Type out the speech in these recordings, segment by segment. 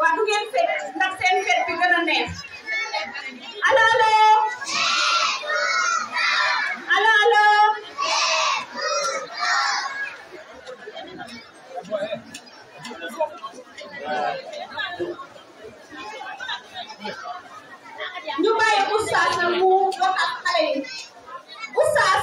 waa du ngeen fet ndax seen fet bi gën a neex allo allo allo allo ñu bàyyi oustaz nag mu wax ak xale yi oustaz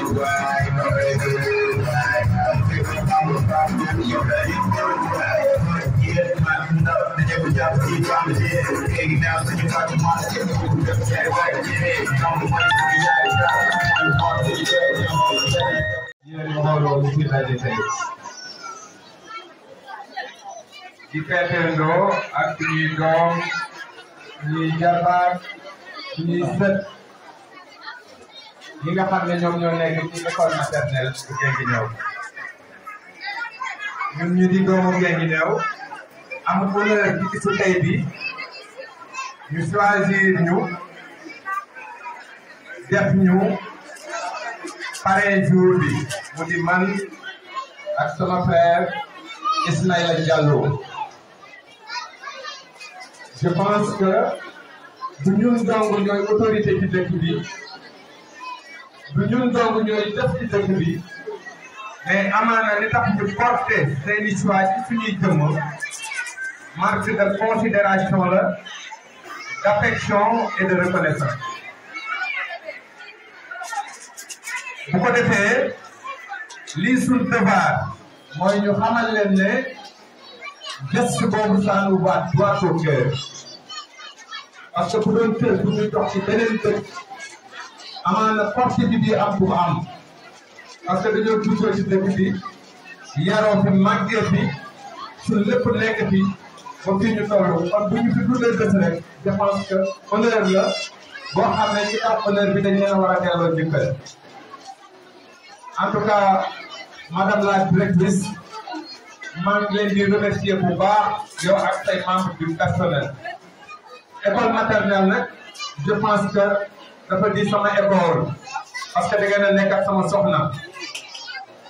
di feetendoo ak suñuy doom suñuy jarbaat suñuy sët ñi nga xam ne ñoom ñoo nekk ci école maternelle bu Guinguinéo ñun ñu di doomu Guinguinéo am honneur ci bisu tey bi ñu choisir ñu def ñu parrain jour bi mu di man ak sama frère Ismaïla Diallo je pense que du ñun dong ñooy autorité ci dëkk bi du ñun dong ñooy def ci dëkk bi mais amaana li tax ñu porté seen i choix ci suñuy jëmm marque de considération la d'affection et de reconnaissance bu ko defee lii suñ devoir mooy ñu xamal leen ne geste boobu ça nous va droit au cœur parce que bu doon kër bu ñuy dox ci beneen dëkk amaana force bi di am bu am parce que dañoo tuutoo ci dëkk bi yaroo fi màggee fi su lépp nekk fi ba fii ñu toll kon bu ñu fi dundee bés rek je pense que honneur la boo xam ne ci ab honneur bi dañ leen a war a delloo njukkal en tout cas madame la directrice maa ngi leen di remercier bu baax yow ak say membres du personnel école maternelle nag je pense que dafa di sama école parce que da ngeen a nekk ak sama soxna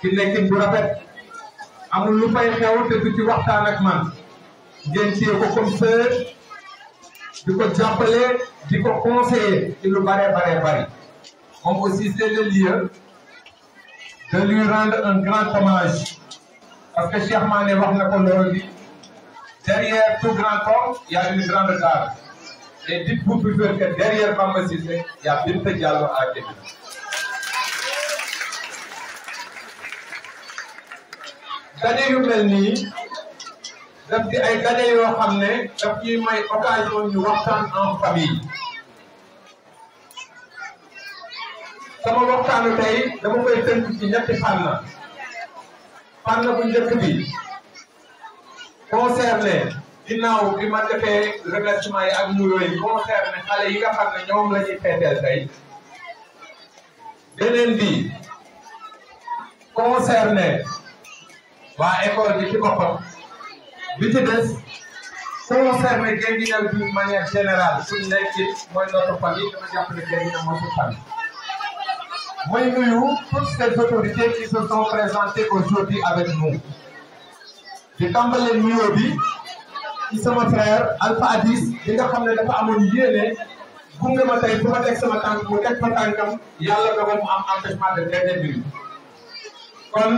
ki nekkin bu rafet amul lu fay xew te du ci waxtaan ak man ngeen téye ko comme sœur di ko jàppale di ko conseiller ci lu bare bare bare moom aussi c'est le lieu de lui rendre un grand hommage parce que Cheikh Mané wax na ko loolu bi derrière tout grand homme y a une grande dame et dites-vous plus fort que derrière Bamba Cissé y a Binta Diallo à Kédougou gane yu mel nii daf di ay gane yoo xam ne daf ñuy may occasion ñu waxtaan en famille sama waxtaanu tey dama koy tënk ci ñetti fànn fànn bu njëkk bi concerné ginnaaw bi ma defee remerciement yi ak nuyoo yi concerné xale yi nga xam ne ñoom la ñuy feeteel tey beneen bi concerné waa école bi ci boppam bi ci des concerné Guinguinéo d'une manière générale suñu nekk it mooy notre famille dama jàpp ne Guinguinéo mooy suñu famille mooy nuyu toutes ces autorités qui se sont présentées aujourd'hui avec nous di tàmbalee nuyoo bi ci sama frère Alpha Addis bi nga xam ne dafa amoon yéene gunge ma tey bu ma teg sama tànk mu teg ma tànkam yàlla dogal mu am empêchement de dernière minute kon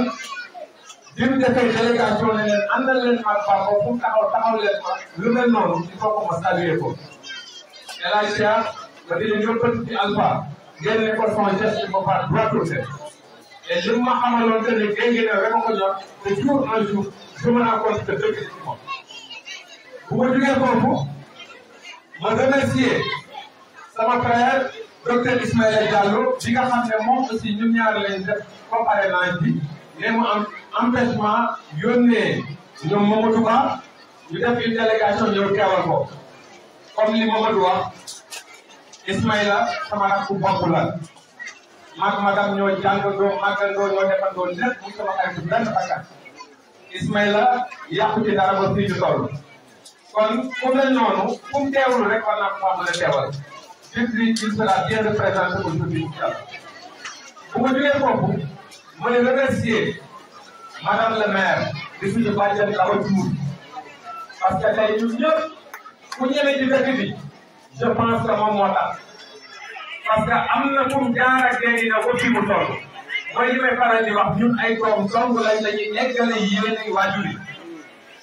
bi mu defee délégation ne leen àndal leen ak Papa fu mu taxaw taxaw leen fa lu mel noonu il faut que ma saluer ko El Hadj Cheikh ma di leen yóbbati ci Alpha ngeen ne ko son geste ba par droit au fait et li ma xamaloon que ne géej gi ne rek ma ko ñor te jour en jour je me rends compte que dëgg ci moom bu ma jógee foofu ma remercier sama frère docteur Ismaïla Diallo bi nga xam ne moom aussi ñun ñaar lañ def ko parrainage bi mais mu am empêchement yónnee ñoom Mamadou Ba ñu def une délégation ñëw teewal ko comme li Mamadou wax Ismaïla sama rakku bopp la maag madame ñoo jàngandoo màggandoo ñoo defandoo lépp mu sama xarit benn bakkan Ismaïla yàqu ci dara ba fii ñu toll kon ku mel noonu fu mu teewul rek war naa ko faa mën a teewal gis ni il sera bien représenté pour ñu fii bu ma jógee foofu ma ne remercier madame le maire di suñu bàjjen Awa Diouf parce que tey ñun ñëpp ku ñeme ci dëkk bi je pense que moom moo tax parce que am na fu mu jaar ak léegi nag ba fi mu toll mooy li may faral di wax ñun ay doom dong lañ la ñuy eggale yéene waajur yi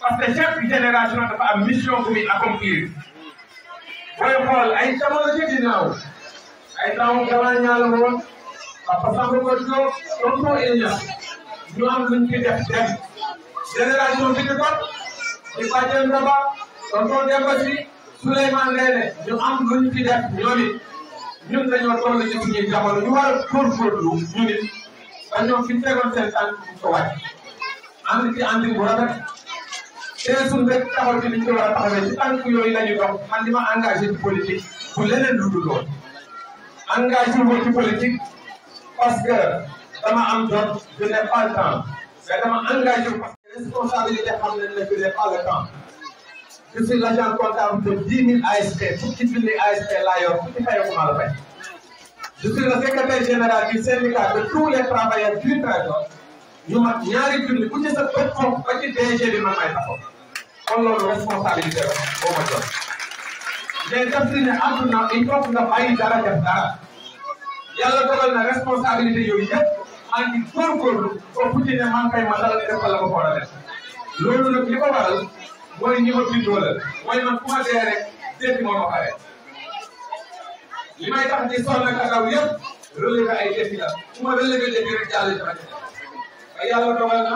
parce que chaque génération dafa am mission bu muy accomplir booy xool ay jamono ci ginnaaw ay taw galaan ñaala woon papa Samba ko Diop tonton Elia ñu am luñ ci def dem génération bi di ko di bàjjen Ndaba tonton Demba si Souleymane Ndéné ñu am lu ñu ci def ñoom it ñun dañoo toll ci suñuy jamono ñu war a góorgóorlu ñu nit dañoo fi tegoon seen tànk bu ko wàcc ànd ci ànd bu rafet te suñ rek taxaw ci liñ ci war a taxawee ci tànk yooyu la ñu dox man di ma engagé ci politique bu leneen lu dul lool engagé wu ci politique parce que dama am jot je n'ai pas le temps mais dama engagé parce que responsabilité xam nañ ne que n'est pas le temps je suis l'agent comptable de dix mille ASP fukki junni ASP laa yor fukki fayeeku maa la fay je suis le secrétaire général du syndicat de tous les travailleurs du Trésor ñu mat ñaari junni ku ci sa bët xonk ba ci DG bi man may taxaw kon loolu responsabilité la boo ma jot mais daf si ne àdduna il faut nga bàyyi dara def dara yàlla dogal na responsabilité yooyu yëpp maa ngi góorgóorlu ba ku ci ne maa ngi koy matal defal la ko war a def loolu nag li ko waral mooy ñi ma bindoo la mooy man ku ma dee rek dégg ma ma pare li may tax di sonn ak daw yëpp relevé ay défi la ku ma relevé défi rek jàll ci ma ba yàlla dogal na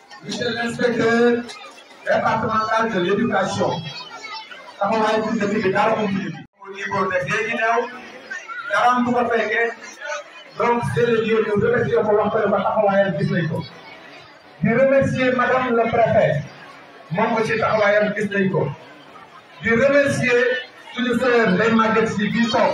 monsieur l'inspecteur départemental de l'éducation taxawaay ci dëkk bi dara mu ngi au niveau de Guéguinéo dara mu ko fekkee donc c'est le lieu ñu remercier ko wax ko ba taxawaayam gis nañ ko di remercier madame le préfet moom ko ci taxawaayam gis nañ ko di remercier suñu frère Ndeye Maguette Sy bii toog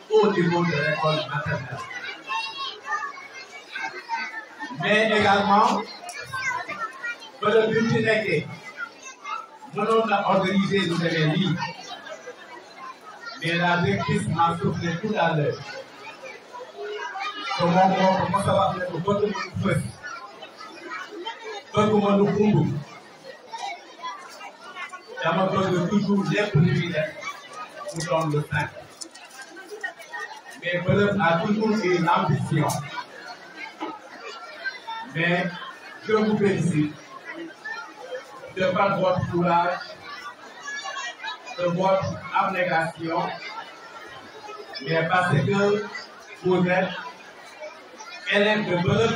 au niveau de l'école maternelle. mais également bërëb bi mu ci nekkee mënoon na organiser lu demee nii mais la directrice m'a soufflé tout à l'heure te moom moo ko mos a wax ne ko bëgg ma lu fës bëgg ma lu xumb dama bëgg toujours lépp lu ñuy def mu doon lu simple mais Bërëb a toujours eu l'ambition mais je vous félicite de par votre courage de votre abnégation mais parce que vous êtes élève de Bërëb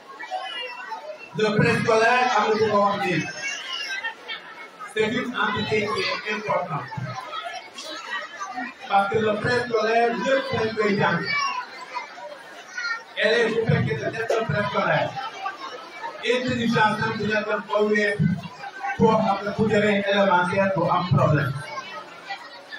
le préscolaire am na ku ko wax nii c'est une entité qui est importante parce que le préscolaire ñëpp dañ koy jàng élève bu fekkee ne def na préscolaire intelligence am dina dem ba weer boo xam ne bu jëlee élémentaire bu am problème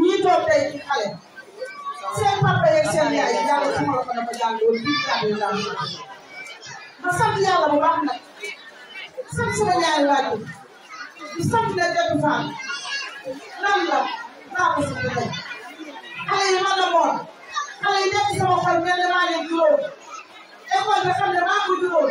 ñii toog tey ci xale seen papa yeeg seen yaay yi yàlla su ma la ko dafa jàng woon biir kàddu yi daal ma sant yàlla bu baax nag sant sama ñaari waajur di sant ne jot faam lan la naa ko sant tey xale yi man la moon xale yi nekk sama xol mel ne maa leen juróom école bi xam ne maa ko juróom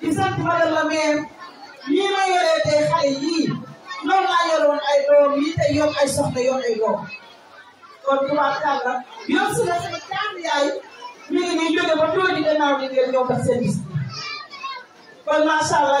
di sant madame la maire lii ma yoree tey xale yii loolu laa yoroon ay doom yi tey yor ay soxna yor ay doom kon tubaarkàlla yor si la sama taamu yaay mi ngi nii jóge ba tóo di gannaaw di ngeen ñëw def seen bis kon macha allah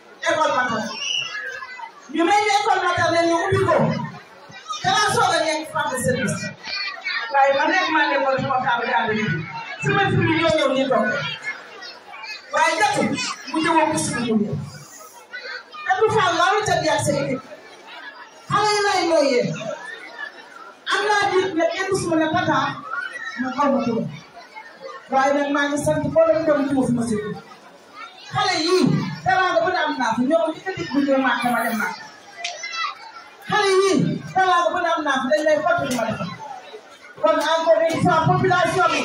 école maternelle ñu may ñu école maternelle ñu ubbi ko dama soog a nekk femme de service waaye man rek maa nekkoon responsable de ànd bi sama fir yi ñoo ñëw ñu toog waaye jatu mu jëmoo ko suñu mu Abdou Fall laa la tëdd ak sa équipe xale yi lay nooyee am naa biir ne kenn su ma ne pata ma xaw ma turam waaye nag maa ngi sant mboolem doom ci ma si xale yii teraanga bu ne am naa fi ñoo ko njëkk a dégg bu ñu màkk ma dem màkk xale yii teraanga bu ne am naa fi dañ lay fottu ma def kon encore une fois population bi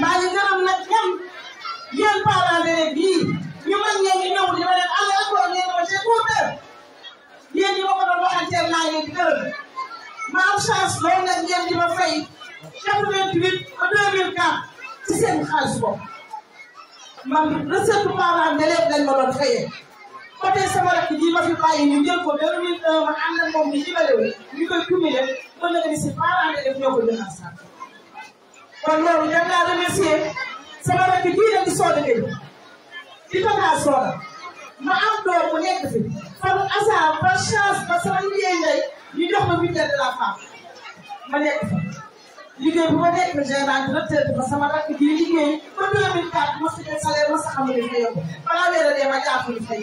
maa ngi gërëm nag ñam yéen parents d'élèves yii ñu mën ngeen ñu ñëw ñu ma leen àll ak yéen ñi ma ko doon waxanteel laa leen di gërëm ma am chance loolu nag ngeen di ma fay 88 ba 2004 ci seen xaalis bopp man recette bu parent d'élève lañ ma doon fayee ba tey sama rakk ji ma fi bàyyi ñu jël ko 2001 ma ànd ak moom di jibale wu ñu koy cumulé ba nga ni si parent d'élève ñoo ko jël en charge kon loolu dem naa remercier sama rakk bii la di Soda Gueye di Tata Soda ma am doom mu nekk fi par hasard par chance ba sama liggéey ndey ñu jox ma ministère de la femme ma nekk fa liggéey bu ma nekk gérante retraite ba sama rakk ji liggéey ba 2004 ma si jël salaire ma sa xam ne fi yóbbu balaa weer a dee ma jàpp ñu fay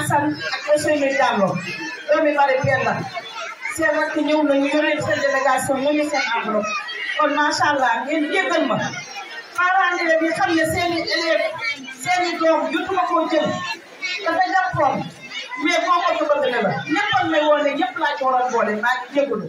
Assane ak Ousseynou Diallo doomi bari benn la seen rakk ñëw nañu yore seen délégation ñoo ñu seen enveloppe kon macha allah ngeen jéggal ma parents d'élèves yi xam ne seen i élèves seen i doom jotuma koo jël dafa jàppoon mais boo ko bëgg na la ñëpp a may woone ñëpp laa ci waroon boole maa ngi jégalu